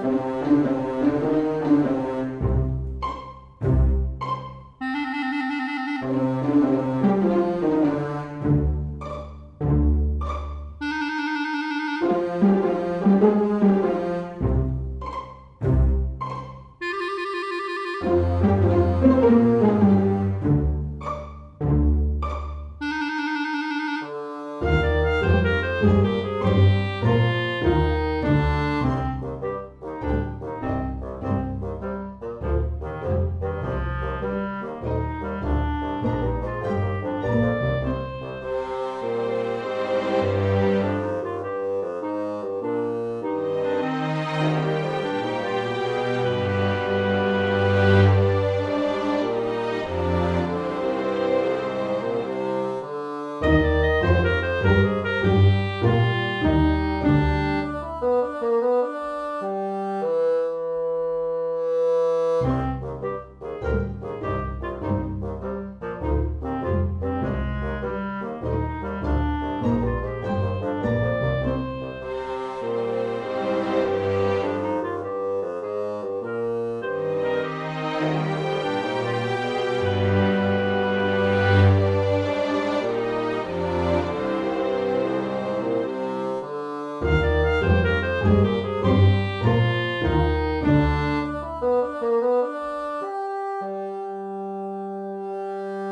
Thank you.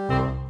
Bye.